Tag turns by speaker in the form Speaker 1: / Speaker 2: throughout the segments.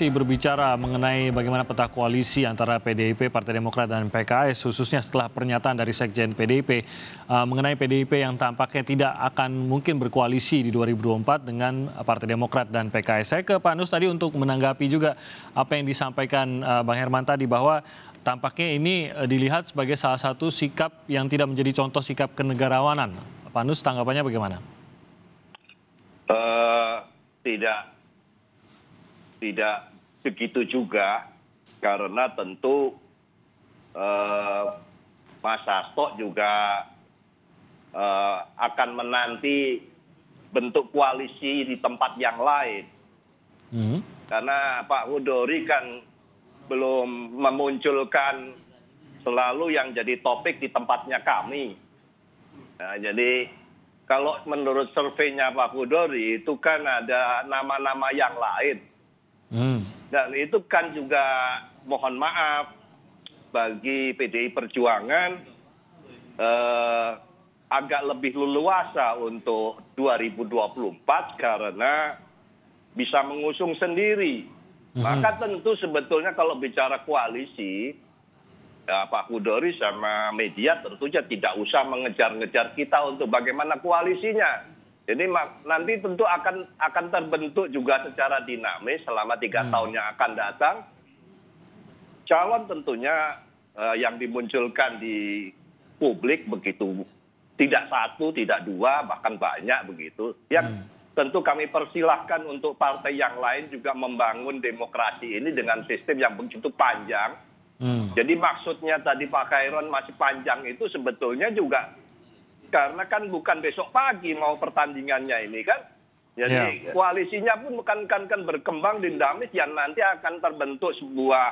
Speaker 1: masih berbicara mengenai bagaimana peta koalisi antara PDIP, Partai Demokrat, dan PKS, khususnya setelah pernyataan dari Sekjen PDIP uh, mengenai PDIP yang tampaknya tidak akan mungkin berkoalisi di 2024 dengan Partai Demokrat dan PKS. Saya ke Pak Nus tadi untuk menanggapi juga apa yang disampaikan uh, Bang Herman tadi bahwa tampaknya ini uh, dilihat sebagai salah satu sikap yang tidak menjadi contoh sikap kenegarawanan. Pak Nus tanggapannya bagaimana?
Speaker 2: Uh, tidak tidak begitu juga karena tentu eh, Mas Hasto juga eh, akan menanti bentuk koalisi di tempat yang lain. Hmm. Karena Pak Hudori kan belum memunculkan selalu yang jadi topik di tempatnya kami. Nah, jadi kalau menurut surveinya Pak Hudori itu kan ada nama-nama yang lain Hmm. Dan itu kan juga mohon maaf bagi PDI Perjuangan eh, agak lebih leluasa untuk 2024 karena bisa mengusung sendiri. Hmm. Maka tentu sebetulnya kalau bicara koalisi, ya Pak Kudori sama media tentunya tidak usah mengejar-ngejar kita untuk bagaimana koalisinya jadi nanti tentu akan akan terbentuk juga secara dinamis selama tiga hmm. tahun yang akan datang. Calon tentunya uh, yang dimunculkan di publik begitu tidak satu, tidak dua, bahkan banyak begitu. Yang hmm. tentu kami persilahkan untuk partai yang lain juga membangun demokrasi ini dengan sistem yang begitu panjang. Hmm. Jadi maksudnya tadi Pak Khairon masih panjang itu sebetulnya juga karena kan bukan besok pagi mau pertandingannya ini kan. Jadi ya. koalisinya pun bukan kan, kan berkembang dinamis yang nanti akan terbentuk sebuah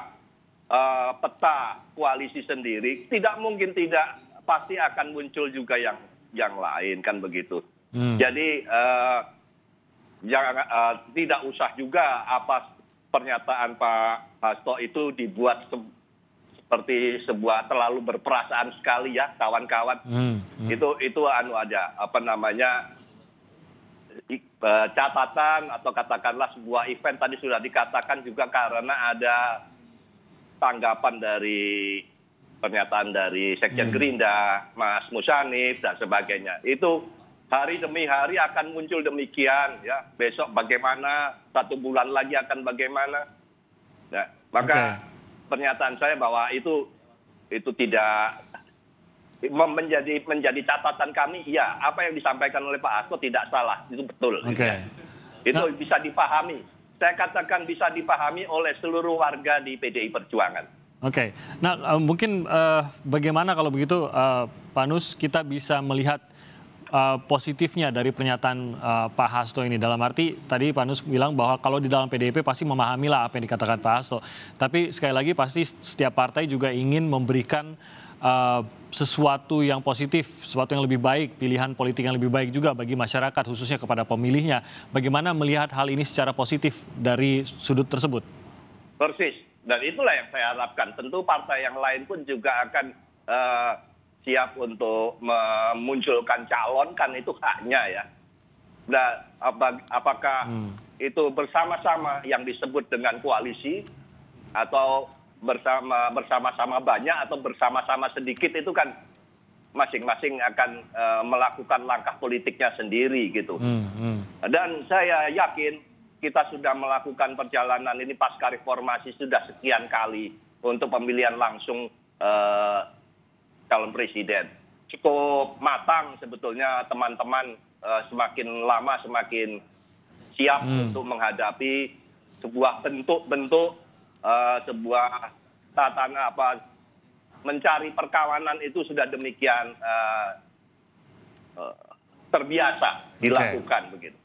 Speaker 2: uh, peta koalisi sendiri. Tidak mungkin tidak pasti akan muncul juga yang yang lain kan begitu. Hmm. Jadi uh, jangan uh, tidak usah juga apa pernyataan Pak Hasto itu dibuat seperti sebuah terlalu berperasaan sekali ya kawan-kawan. Hmm, hmm. Itu itu anu aja apa namanya e, catatan atau katakanlah sebuah event tadi sudah dikatakan juga karena ada tanggapan dari pernyataan dari Sekjen hmm. Gerinda, Mas Musanif dan sebagainya. Itu hari demi hari akan muncul demikian ya. Besok bagaimana, satu bulan lagi akan bagaimana. Ya, maka okay pernyataan saya bahwa itu itu tidak menjadi menjadi catatan kami iya apa yang disampaikan oleh Pak Hasto tidak salah itu betul okay. itu nah, bisa dipahami saya katakan bisa dipahami oleh seluruh warga di PDI Perjuangan
Speaker 1: oke okay. nah uh, mungkin uh, bagaimana kalau begitu uh, Pak Nus kita bisa melihat uh, positifnya dari pernyataan uh, Pak Hasto ini dalam arti tadi Pak Nus bilang bahwa kalau di dalam PDIP pasti memahami lah apa yang dikatakan Pak Hasto. Tapi sekali lagi pasti setiap partai juga ingin memberikan uh, sesuatu yang positif, sesuatu yang lebih baik, pilihan politik yang lebih baik juga bagi masyarakat khususnya kepada pemilihnya. Bagaimana melihat hal ini secara positif dari sudut tersebut?
Speaker 2: Persis. Dan itulah yang saya harapkan. Tentu partai yang lain pun juga akan uh, siap untuk memunculkan calon kan itu haknya ya. Nah, apakah hmm. itu bersama-sama yang disebut dengan koalisi atau bersama bersama-sama banyak atau bersama-sama sedikit itu kan masing-masing akan uh, melakukan langkah politiknya sendiri gitu. Hmm, hmm. Dan saya yakin kita sudah melakukan perjalanan ini pasca reformasi sudah sekian kali untuk pemilihan langsung uh, calon presiden. Cukup matang sebetulnya teman-teman uh, semakin lama semakin siap hmm. untuk menghadapi sebuah bentuk-bentuk uh, sebuah tatanan apa mencari perkawanan itu sudah demikian uh, uh, terbiasa dilakukan okay. begitu.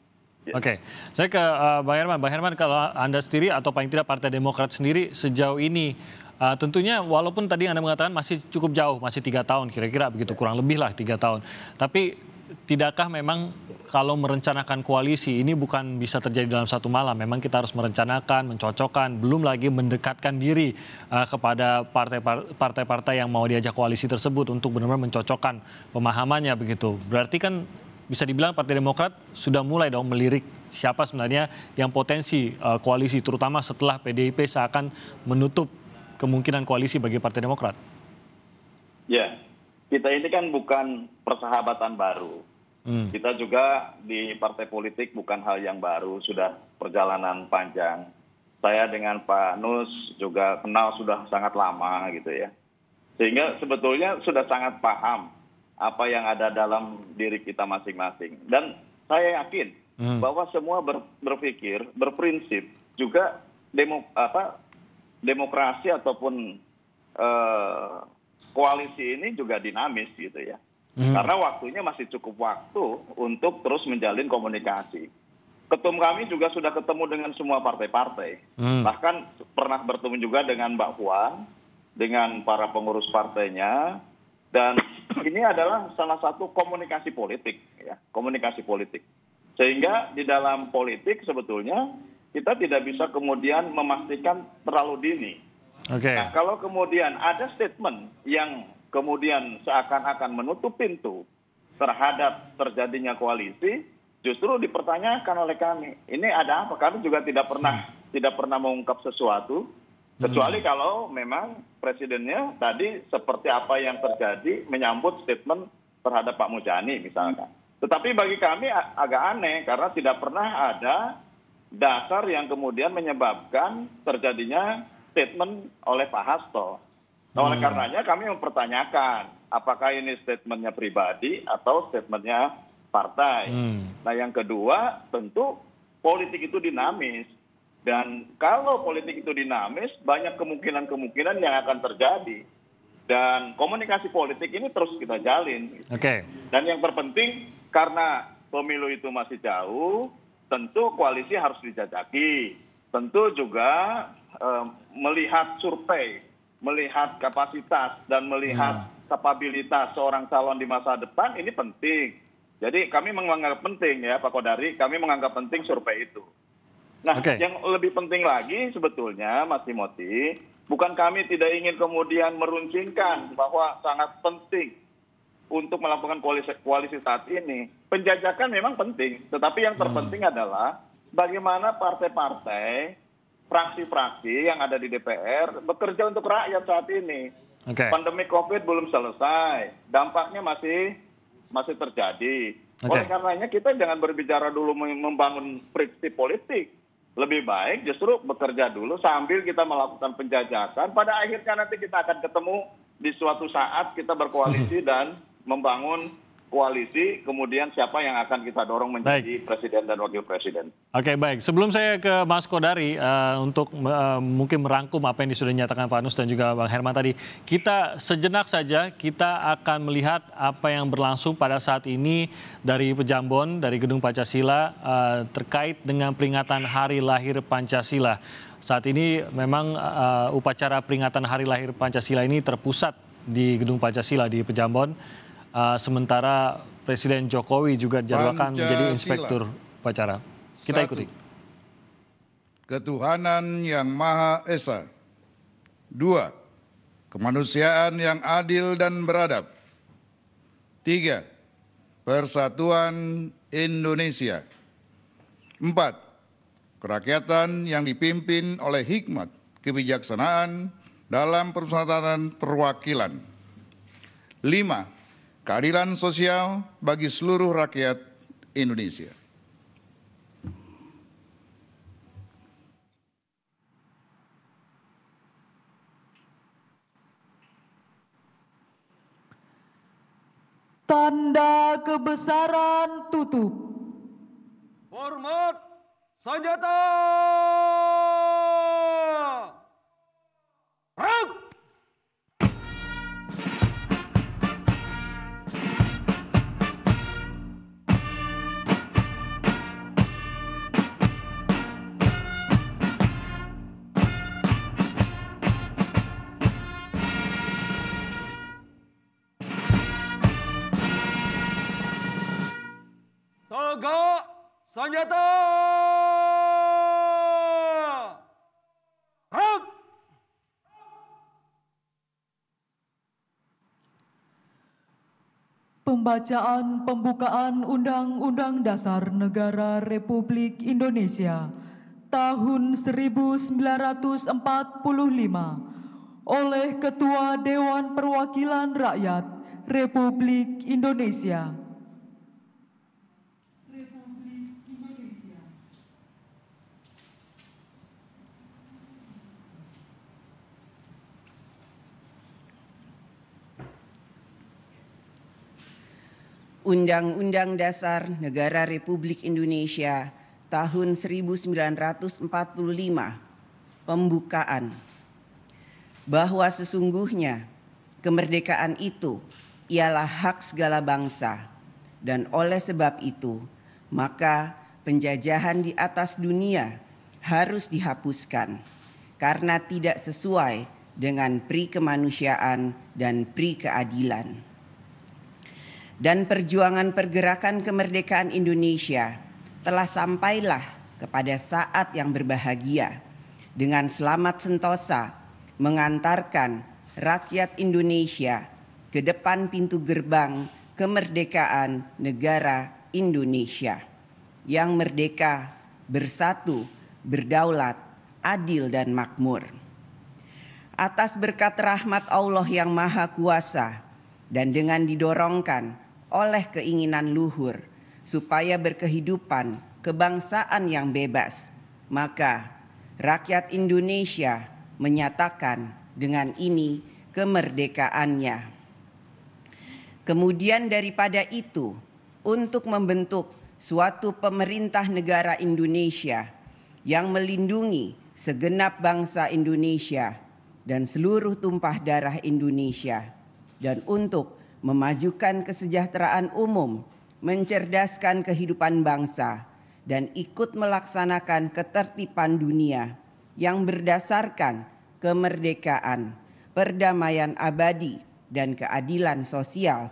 Speaker 1: Ya. Oke, okay. saya ke uh, Bang Herman. Bang Herman, kalau Anda sendiri atau paling tidak Partai Demokrat sendiri sejauh ini Uh, tentunya walaupun tadi Anda mengatakan masih cukup jauh, masih tiga tahun kira-kira begitu, kurang lebih lah tiga tahun. Tapi tidakkah memang kalau merencanakan koalisi ini bukan bisa terjadi dalam satu malam. Memang kita harus merencanakan, mencocokkan, belum lagi mendekatkan diri uh, kepada partai-partai yang mau diajak koalisi tersebut untuk benar-benar mencocokkan pemahamannya begitu. Berarti kan bisa dibilang Partai Demokrat sudah mulai dong melirik siapa sebenarnya yang potensi uh, koalisi, terutama setelah PDIP seakan menutup kemungkinan koalisi bagi Partai Demokrat.
Speaker 3: Ya, kita ini kan bukan persahabatan baru. Hmm. Kita juga di partai politik bukan hal yang baru, sudah perjalanan panjang. Saya dengan Pak Nus juga kenal sudah sangat lama gitu ya. Sehingga sebetulnya sudah sangat paham apa yang ada dalam diri kita masing-masing. Dan saya yakin hmm. bahwa semua ber, berpikir, berprinsip juga demo, apa, demokrasi ataupun uh, koalisi ini juga dinamis gitu ya. Hmm. Karena waktunya masih cukup waktu untuk terus menjalin komunikasi. Ketum kami juga sudah ketemu dengan semua partai-partai. Hmm. Bahkan pernah bertemu juga dengan Mbak Puan, dengan para pengurus partainya. Dan ini adalah salah satu komunikasi politik, ya, komunikasi politik. Sehingga di dalam politik sebetulnya kita tidak bisa kemudian memastikan terlalu dini. Okay. Nah, kalau kemudian ada statement yang kemudian seakan-akan menutup pintu terhadap terjadinya koalisi, justru dipertanyakan oleh kami. Ini ada apa? Kami juga tidak pernah hmm. tidak pernah mengungkap sesuatu, kecuali hmm. kalau memang presidennya tadi seperti apa yang terjadi menyambut statement terhadap Pak Mujani misalkan. Tetapi bagi kami agak aneh karena tidak pernah ada dasar yang kemudian menyebabkan terjadinya statement oleh Pak Hasto. Nah, oleh hmm. karenanya kami mempertanyakan apakah ini statementnya pribadi atau statementnya partai. Hmm. Nah yang kedua tentu politik itu dinamis dan kalau politik itu dinamis banyak kemungkinan-kemungkinan yang akan terjadi dan komunikasi politik ini terus kita jalin. Oke. Okay. Dan yang terpenting karena pemilu itu masih jauh, tentu koalisi harus dijajaki. Tentu juga eh, melihat survei melihat kapasitas dan melihat hmm. kapabilitas seorang calon di masa depan ini penting. Jadi kami menganggap penting ya Pak Kodari, kami menganggap penting survei itu. Nah, okay. yang lebih penting lagi sebetulnya Mas Timoti, bukan kami tidak ingin kemudian meruncingkan bahwa sangat penting untuk melakukan koalisi, koalisi saat ini. Penjajakan memang penting, tetapi yang terpenting hmm. adalah bagaimana partai-partai fraksi-fraksi yang ada di DPR bekerja untuk rakyat saat ini. Okay. Pandemi COVID belum selesai, dampaknya masih masih terjadi. Okay. Oleh karenanya kita jangan berbicara dulu membangun friksi politik. Lebih baik justru bekerja dulu sambil kita melakukan penjajakan. Pada akhirnya nanti kita akan ketemu di suatu saat kita berkoalisi hmm. dan membangun koalisi, kemudian siapa yang akan kita dorong menjadi baik. presiden dan wakil presiden.
Speaker 1: Oke, baik. Sebelum saya ke Mas Kodari uh, untuk uh, mungkin merangkum apa yang sudah dinyatakan Pak Anus dan juga Bang Herman tadi, kita sejenak saja kita akan melihat apa yang berlangsung pada saat ini dari Pejambon, dari Gedung Pancasila uh, terkait dengan peringatan Hari Lahir Pancasila. Saat ini memang uh, upacara peringatan Hari Lahir Pancasila ini terpusat di Gedung Pancasila di Pejambon uh, sementara Presiden Jokowi juga dijadwalkan menjadi inspektur upacara. Kita Satu. ikuti.
Speaker 4: Ketuhanan yang Maha Esa. Dua, kemanusiaan yang adil dan beradab. Tiga, persatuan Indonesia. Empat, kerakyatan yang dipimpin oleh hikmat, kebijaksanaan dalam persyaratan perwakilan. Lima, keadilan sosial bagi seluruh rakyat Indonesia.
Speaker 5: Tanda kebesaran tutup.
Speaker 6: Hormat senjata. Tegak
Speaker 5: Pembacaan pembukaan Undang-Undang Dasar Negara Republik Indonesia tahun 1945 oleh Ketua Dewan Perwakilan Rakyat Republik Indonesia.
Speaker 7: Undang-Undang Dasar Negara Republik Indonesia tahun 1945 pembukaan. Bahwa sesungguhnya kemerdekaan itu ialah hak segala bangsa dan oleh sebab itu maka penjajahan di atas dunia harus dihapuskan karena tidak sesuai dengan pri kemanusiaan dan pri keadilan dan perjuangan pergerakan kemerdekaan Indonesia telah sampailah kepada saat yang berbahagia dengan selamat sentosa mengantarkan rakyat Indonesia ke depan pintu gerbang kemerdekaan negara Indonesia yang merdeka, bersatu, berdaulat, adil dan makmur. Atas berkat rahmat Allah yang Maha Kuasa dan dengan didorongkan oleh keinginan luhur supaya berkehidupan kebangsaan yang bebas, maka rakyat Indonesia menyatakan dengan ini kemerdekaannya. Kemudian daripada itu, untuk membentuk suatu pemerintah negara Indonesia yang melindungi segenap bangsa Indonesia dan seluruh tumpah darah Indonesia dan untuk memajukan kesejahteraan umum, mencerdaskan kehidupan bangsa, dan ikut melaksanakan ketertiban dunia yang berdasarkan kemerdekaan, perdamaian abadi, dan keadilan sosial.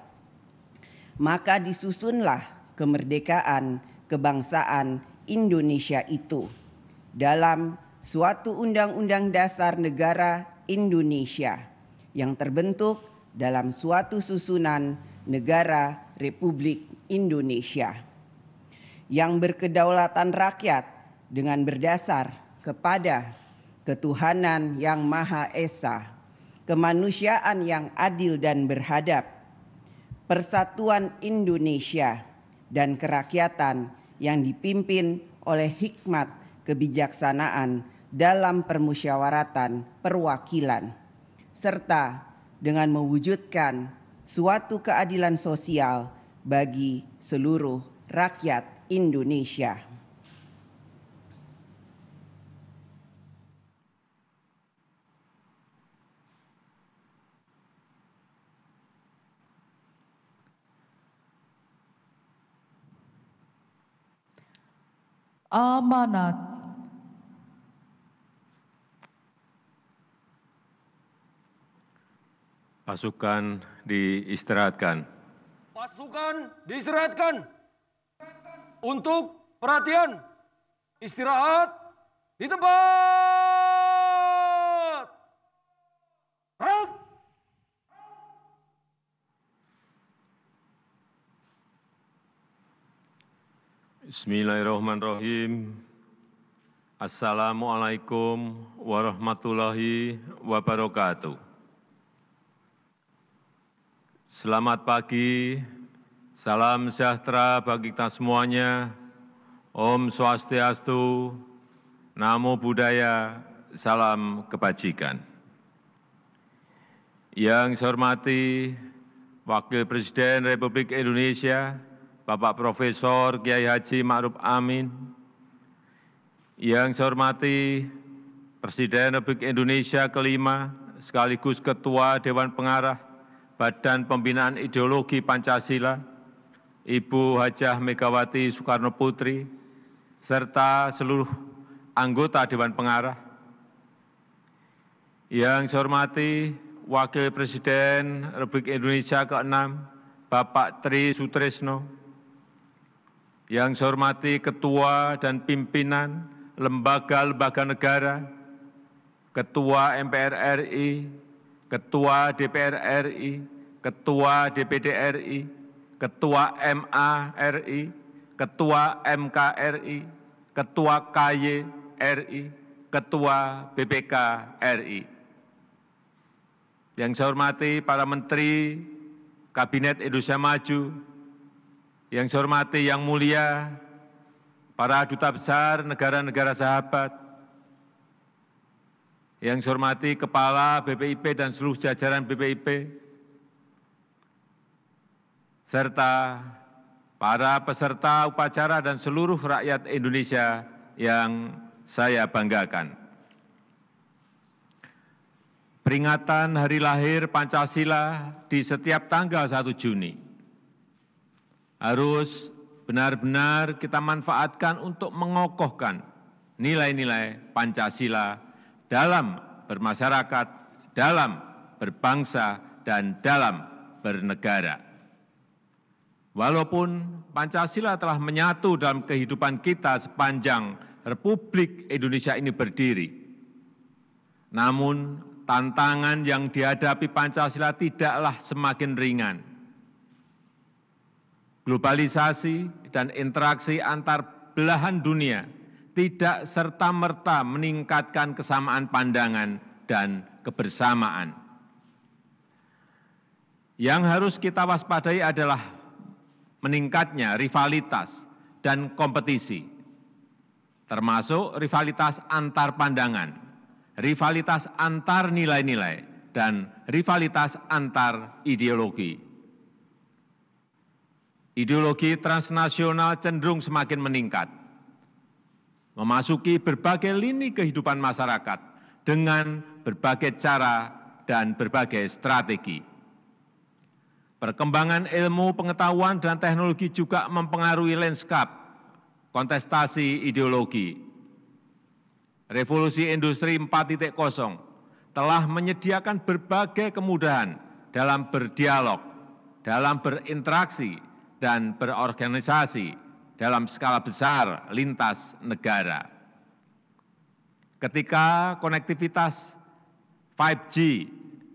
Speaker 7: Maka disusunlah kemerdekaan kebangsaan Indonesia itu dalam suatu undang-undang dasar negara Indonesia yang terbentuk dalam suatu susunan negara Republik Indonesia yang berkedaulatan rakyat dengan berdasar kepada ketuhanan yang Maha Esa, kemanusiaan yang adil dan berhadap, persatuan Indonesia, dan kerakyatan yang dipimpin oleh hikmat kebijaksanaan dalam permusyawaratan perwakilan, serta dengan mewujudkan suatu keadilan sosial bagi seluruh rakyat Indonesia.
Speaker 5: Amanat
Speaker 8: Pasukan diistirahatkan.
Speaker 6: Pasukan diistirahatkan. Untuk perhatian, istirahat di tempat. Rak.
Speaker 8: Bismillahirrahmanirrahim. Assalamualaikum warahmatullahi wabarakatuh. Selamat pagi, salam sejahtera bagi kita semuanya. Om Swastiastu, Namo Buddhaya, salam kebajikan. Yang saya hormati Wakil Presiden Republik Indonesia, Bapak Profesor Kiai Haji Ma'ruf Amin. Yang saya hormati Presiden Republik Indonesia kelima, sekaligus Ketua Dewan Pengarah Badan Pembinaan Ideologi Pancasila, Ibu Hajah Megawati Soekarno Putri, serta seluruh anggota Dewan Pengarah. Yang saya hormati Wakil Presiden Republik Indonesia ke-6, Bapak Tri Sutresno. Yang saya hormati Ketua dan Pimpinan Lembaga-Lembaga Negara, Ketua MPR RI, Ketua DPR RI, Ketua DPD RI, Ketua MA RI, Ketua MKRI, Ketua KY RI, Ketua BPK RI. Yang saya hormati para Menteri Kabinet Indonesia Maju, yang saya hormati yang mulia para duta besar negara-negara sahabat, yang saya hormati Kepala BPIP dan seluruh jajaran BPIP, serta para peserta upacara dan seluruh rakyat Indonesia yang saya banggakan. Peringatan Hari Lahir Pancasila di setiap tanggal 1 Juni harus benar-benar kita manfaatkan untuk mengokohkan nilai-nilai Pancasila dalam bermasyarakat, dalam berbangsa, dan dalam bernegara. Walaupun Pancasila telah menyatu dalam kehidupan kita sepanjang Republik Indonesia ini berdiri, namun tantangan yang dihadapi Pancasila tidaklah semakin ringan. Globalisasi dan interaksi antar belahan dunia tidak serta-merta meningkatkan kesamaan pandangan dan kebersamaan. Yang harus kita waspadai adalah meningkatnya rivalitas dan kompetisi, termasuk rivalitas antar pandangan, rivalitas antar nilai-nilai, dan rivalitas antar ideologi. Ideologi transnasional cenderung semakin meningkat, memasuki berbagai lini kehidupan masyarakat dengan berbagai cara dan berbagai strategi. Perkembangan ilmu pengetahuan dan teknologi juga mempengaruhi lanskap kontestasi ideologi. Revolusi industri 4.0 telah menyediakan berbagai kemudahan dalam berdialog, dalam berinteraksi, dan berorganisasi dalam skala besar lintas negara. Ketika konektivitas 5G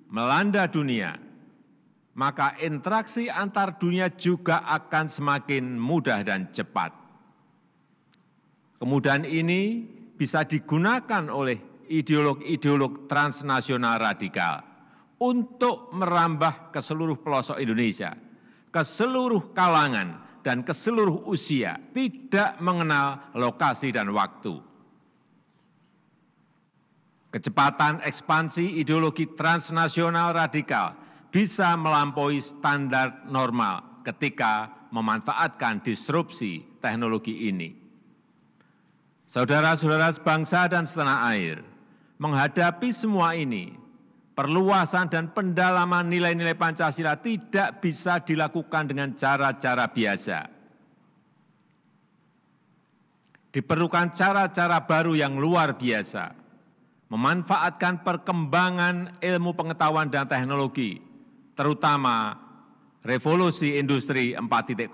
Speaker 8: melanda dunia, maka interaksi antar dunia juga akan semakin mudah dan cepat. Kemudahan ini bisa digunakan oleh ideolog-ideolog transnasional radikal untuk merambah ke seluruh pelosok Indonesia, ke seluruh kalangan, dan ke seluruh usia, tidak mengenal lokasi dan waktu. Kecepatan ekspansi ideologi transnasional radikal bisa melampaui standar normal ketika memanfaatkan disrupsi teknologi ini. Saudara-saudara sebangsa dan setanah air, menghadapi semua ini, perluasan dan pendalaman nilai-nilai Pancasila tidak bisa dilakukan dengan cara-cara biasa. Diperlukan cara-cara baru yang luar biasa, memanfaatkan perkembangan ilmu pengetahuan dan teknologi terutama revolusi industri 4.0.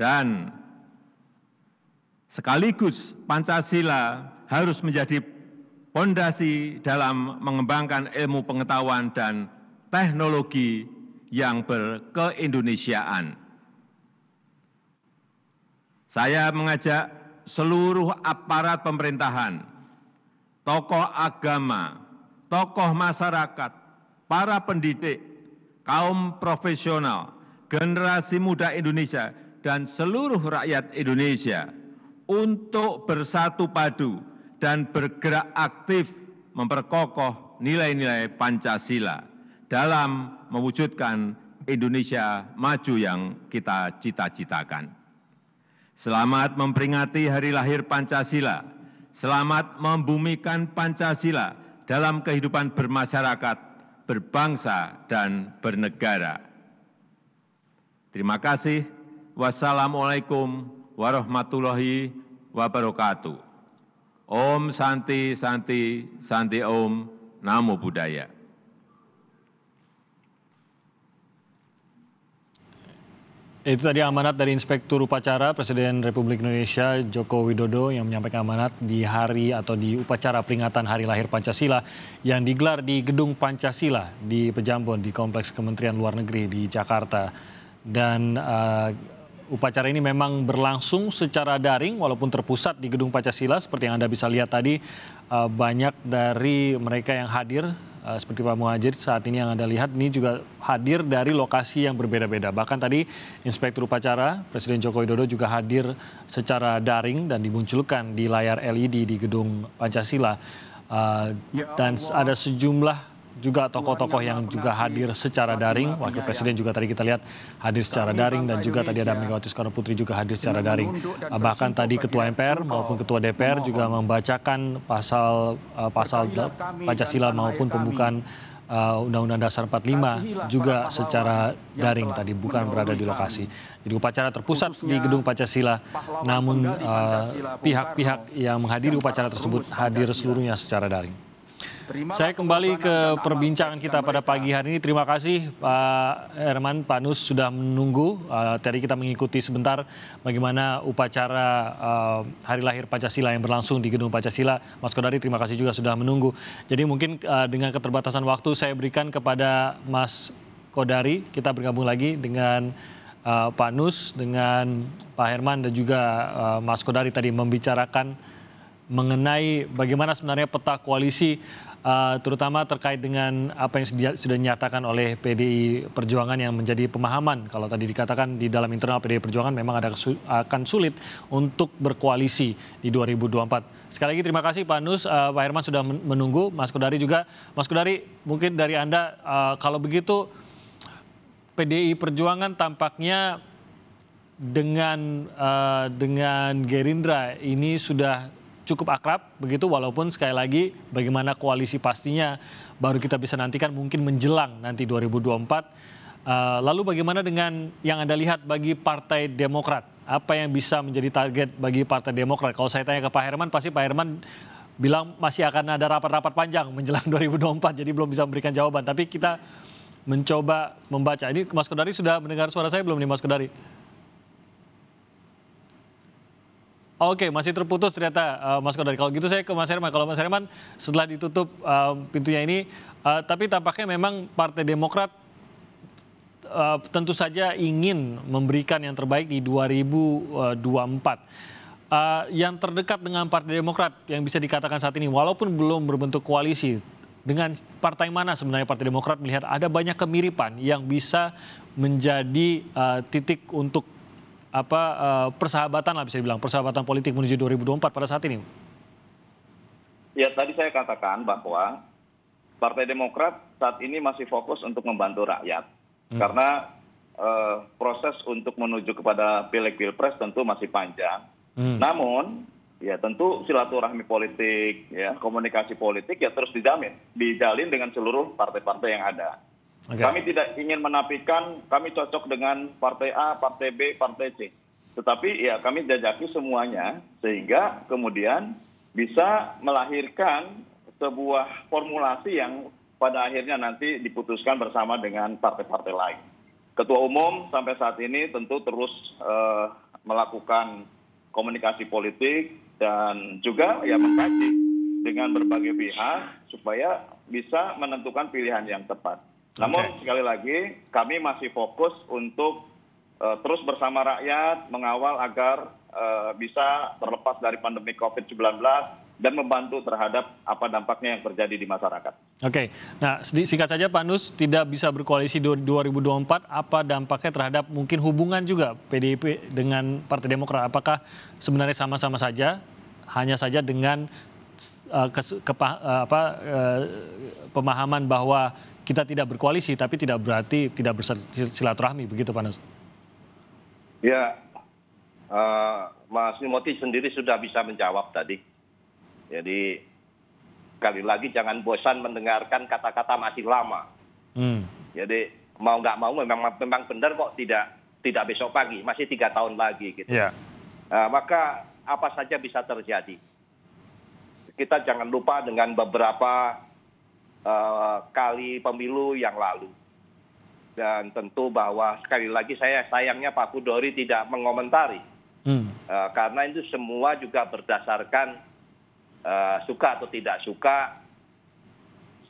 Speaker 8: Dan sekaligus Pancasila harus menjadi fondasi dalam mengembangkan ilmu pengetahuan dan teknologi yang berkeindonesiaan. Saya mengajak seluruh aparat pemerintahan, tokoh agama, tokoh masyarakat, para pendidik, kaum profesional, generasi muda Indonesia, dan seluruh rakyat Indonesia untuk bersatu padu dan bergerak aktif memperkokoh nilai-nilai Pancasila dalam mewujudkan Indonesia maju yang kita cita-citakan. Selamat memperingati hari lahir Pancasila. Selamat membumikan Pancasila dalam kehidupan bermasyarakat, berbangsa, dan bernegara. Terima kasih. Wassalamualaikum warahmatullahi wabarakatuh. Om Santi Santi Santi Om Namo Buddhaya.
Speaker 1: Itu tadi amanat dari Inspektur Upacara Presiden Republik Indonesia Joko Widodo yang menyampaikan amanat di hari atau di upacara peringatan Hari Lahir Pancasila yang digelar di Gedung Pancasila di Pejambon di Kompleks Kementerian Luar Negeri di Jakarta. Dan uh, upacara ini memang berlangsung secara daring walaupun terpusat di Gedung Pancasila seperti yang Anda bisa lihat tadi uh, banyak dari mereka yang hadir seperti Pak Muhajir saat ini yang Anda lihat ini juga hadir dari lokasi yang berbeda-beda. Bahkan tadi Inspektur Upacara Presiden Joko Widodo juga hadir secara daring dan dimunculkan di layar LED di Gedung Pancasila. Uh, dan ada sejumlah juga tokoh-tokoh yang juga hadir secara daring. Wakil Presiden juga tadi kita lihat hadir secara daring dan juga tadi ada Megawati Soekarno Putri juga hadir secara daring. Bahkan tadi Ketua MPR maupun Ketua DPR juga membacakan pasal uh, pasal Pancasila maupun pembukaan uh, Undang-Undang Dasar 45 juga secara daring tadi bukan berada di lokasi. Jadi upacara terpusat di Gedung Pancasila, namun uh, pihak-pihak uh, yang menghadiri upacara tersebut hadir seluruhnya secara daring. Saya kembali ke perbincangan kita pada pagi hari ini. Terima kasih Pak Herman, Pak Nus sudah menunggu. Uh, tadi kita mengikuti sebentar bagaimana upacara uh, Hari Lahir Pancasila yang berlangsung di Gedung Pancasila. Mas Kodari, terima kasih juga sudah menunggu. Jadi mungkin uh, dengan keterbatasan waktu saya berikan kepada Mas Kodari. Kita bergabung lagi dengan uh, Pak Nus, dengan Pak Herman dan juga uh, Mas Kodari tadi membicarakan mengenai bagaimana sebenarnya peta koalisi uh, terutama terkait dengan apa yang sudah dinyatakan oleh PDI Perjuangan yang menjadi pemahaman kalau tadi dikatakan di dalam internal PDI Perjuangan memang ada akan sulit untuk berkoalisi di 2024. Sekali lagi terima kasih Pak Nus, uh, Pak Herman sudah menunggu, Mas Kudari juga. Mas Kudari mungkin dari Anda uh, kalau begitu PDI Perjuangan tampaknya dengan uh, dengan Gerindra ini sudah cukup akrab begitu walaupun sekali lagi bagaimana koalisi pastinya baru kita bisa nantikan mungkin menjelang nanti 2024. Uh, lalu bagaimana dengan yang Anda lihat bagi Partai Demokrat? Apa yang bisa menjadi target bagi Partai Demokrat? Kalau saya tanya ke Pak Herman, pasti Pak Herman bilang masih akan ada rapat-rapat panjang menjelang 2024, jadi belum bisa memberikan jawaban. Tapi kita mencoba membaca. Ini Mas Kodari sudah mendengar suara saya belum nih Mas Kodari? Oke, masih terputus ternyata uh, Mas Kodari. Kalau gitu saya ke Mas Herman. Kalau Mas Herman setelah ditutup uh, pintunya ini, uh, tapi tampaknya memang Partai Demokrat uh, tentu saja ingin memberikan yang terbaik di 2024. Uh, yang terdekat dengan Partai Demokrat yang bisa dikatakan saat ini, walaupun belum berbentuk koalisi, dengan partai mana sebenarnya Partai Demokrat melihat ada banyak kemiripan yang bisa menjadi uh, titik untuk apa uh, persahabatan lah bisa dibilang persahabatan politik menuju 2024 pada saat ini?
Speaker 2: Ya tadi saya katakan bahwa Partai Demokrat saat ini masih fokus untuk membantu rakyat hmm. karena uh, proses untuk menuju kepada pileg pilpres tentu masih panjang. Hmm. Namun ya tentu silaturahmi politik ya komunikasi politik ya terus dijamin dijalin dengan seluruh partai-partai yang ada. Kami tidak ingin menafikan kami cocok dengan partai A, partai B, partai C. Tetapi ya kami jajaki semuanya sehingga kemudian bisa melahirkan sebuah formulasi yang pada akhirnya nanti diputuskan bersama dengan partai-partai lain. Ketua Umum sampai saat ini tentu terus uh, melakukan komunikasi politik dan juga ya mengkaji dengan berbagai pihak supaya bisa menentukan pilihan yang tepat. Namun sekali lagi kami masih fokus untuk uh, terus bersama rakyat mengawal agar uh, bisa terlepas dari pandemi COVID-19 dan membantu terhadap apa dampaknya yang terjadi di masyarakat.
Speaker 1: Oke, nah singkat saja Pak Nus tidak bisa berkoalisi 2024, apa dampaknya terhadap mungkin hubungan juga PDIP dengan Partai Demokrat? Apakah sebenarnya sama-sama saja, hanya saja dengan uh, kes, kepa, uh, apa, uh, pemahaman bahwa kita tidak berkoalisi tapi tidak berarti tidak bersilaturahmi begitu Pak Nus?
Speaker 2: Ya, uh, Mas Nimoti sendiri sudah bisa menjawab tadi. Jadi kali lagi jangan bosan mendengarkan kata-kata masih lama. Hmm. Jadi mau nggak mau memang memang benar kok tidak tidak besok pagi, masih tiga tahun lagi gitu. Yeah. Uh, maka apa saja bisa terjadi. Kita jangan lupa dengan beberapa Eh, kali pemilu yang lalu. dan tentu bahwa sekali lagi saya sayangnya Pak Kudori tidak mengomentari
Speaker 1: Hmm.
Speaker 2: Eh, karena itu semua juga berdasarkan eh, suka atau tidak suka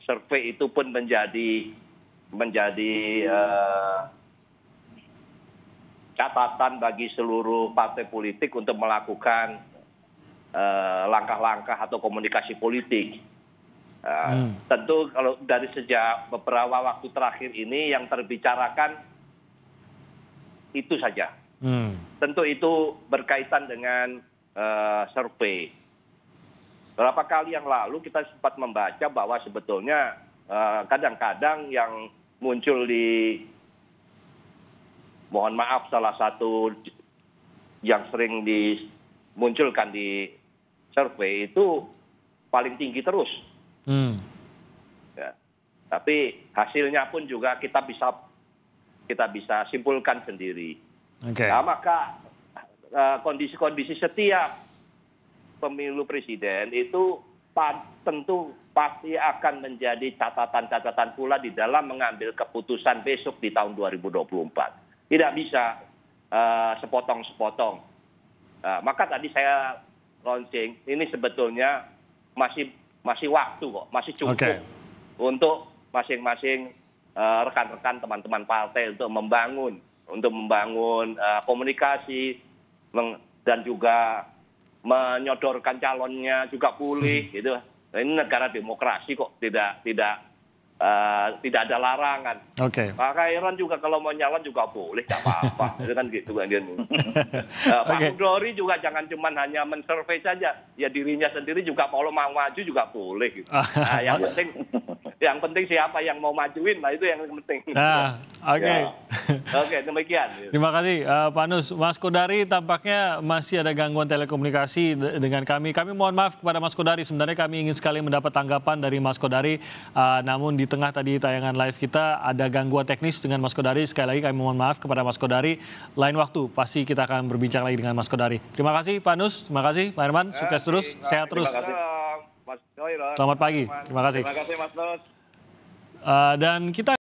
Speaker 2: survei itu pun menjadi menjadi eh, catatan bagi seluruh partai politik untuk melakukan langkah-langkah atau komunikasi politik. Eh,
Speaker 1: Hmm.
Speaker 2: Tentu kalau dari sejak beberapa waktu terakhir ini yang terbicarakan itu saja.
Speaker 1: Hmm.
Speaker 2: Tentu itu berkaitan dengan eh, survei. Beberapa kali yang lalu kita sempat membaca bahwa sebetulnya eh, kadang-kadang yang muncul di mohon maaf salah satu yang sering dimunculkan di survei itu paling tinggi terus.
Speaker 1: Hmm.
Speaker 2: Ya. Tapi hasilnya pun juga kita bisa kita bisa simpulkan sendiri.
Speaker 1: Oke.
Speaker 2: Nah, maka eh, kondisi-kondisi setiap pemilu presiden itu pa- tentu pasti akan menjadi catatan-catatan pula di dalam mengambil keputusan besok di tahun 2024. Tidak bisa eh, sepotong-sepotong. Nah, maka tadi saya launching, ini sebetulnya masih masih waktu kok, masih cukup
Speaker 1: Oke.
Speaker 2: untuk masing-masing eh, rekan-rekan teman-teman partai untuk membangun untuk membangun eh, komunikasi meng- dan juga menyodorkan calonnya juga pulih gitu. Nah, ini negara demokrasi kok tidak tidak eh, tidak ada larangan.
Speaker 1: Oke.
Speaker 2: Pak Kairon juga kalau mau nyalon juga boleh, nggak apa-apa. itu kan gitu kan dia. Eh, Pak
Speaker 1: Oke.
Speaker 2: Kudori juga jangan cuma hanya mensurvei saja, ya dirinya sendiri juga kalau mau maju juga boleh. Gitu. Nah, yang penting, yang penting siapa yang mau majuin, nah itu yang penting.
Speaker 1: Nah, oke.
Speaker 2: Ya. Oke, demikian.
Speaker 1: Terima kasih eh, Pak Nus. Mas Kodari tampaknya masih ada gangguan telekomunikasi de- dengan kami. Kami mohon maaf kepada Mas Kodari. Sebenarnya kami ingin sekali mendapat tanggapan dari Mas Kodari. Eh, namun di tengah tadi tayangan live kita ada gangguan teknis dengan Mas Kodari. Sekali lagi kami mohon maaf kepada Mas Kodari. Lain waktu pasti kita akan berbincang lagi dengan Mas Kodari. Terima kasih Pak Nus. Terima kasih Pak Herman. Sukses terus. Sehat terus. Selamat pagi. Terima kasih.
Speaker 2: Terima kasih Mas Nus.
Speaker 1: Eh, dan kita